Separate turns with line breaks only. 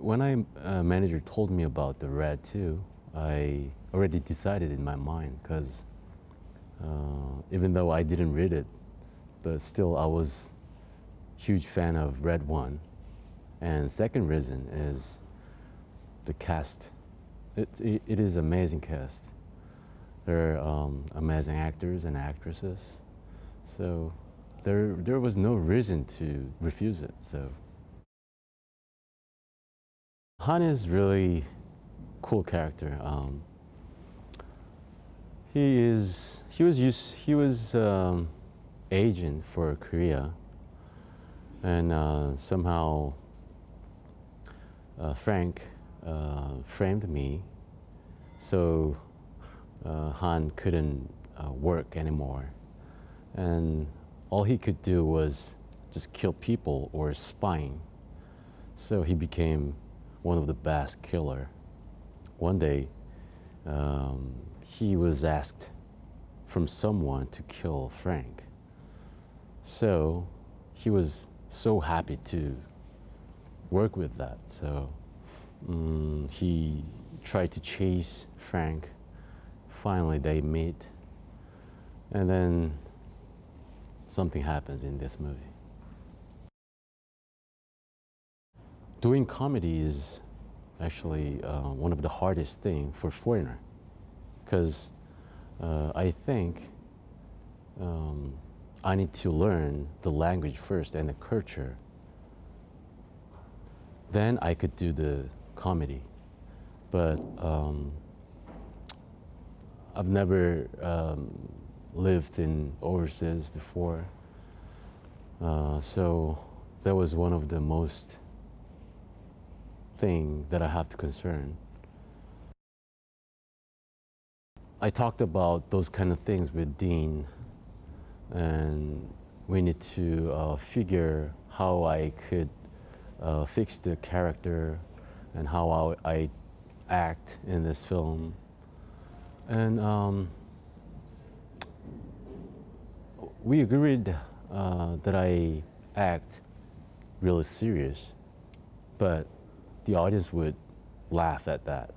When my uh, manager told me about the Red 2, I already decided in my mind because uh, even though I didn't read it, but still I was huge fan of Red 1. And second reason is the cast. It, it, it is amazing cast. There are um, amazing actors and actresses. So there, there was no reason to refuse it. So Han is really cool character. Um, he is he was used he was um, agent for Korea, and uh, somehow uh, Frank uh, framed me, so uh, Han couldn't uh, work anymore, and all he could do was just kill people or spying. So he became one of the best killer. One day, um, he was asked from someone to kill Frank. So he was so happy to work with that. So um, he tried to chase Frank. Finally, they meet. And then something happens in this movie. Doing comedy is actually uh, one of the hardest thing for foreigner because uh, I think um, I need to learn the language first and the culture. Then I could do the comedy. But um, I've never um, lived in overseas before. Uh, so that was one of the most thing that I have to concern. I talked about those kind of things with Dean, and we need to uh, figure how I could uh, fix the character and how I, I, act in this film. And um, we agreed uh, that I act really serious, but the audience would laugh at that.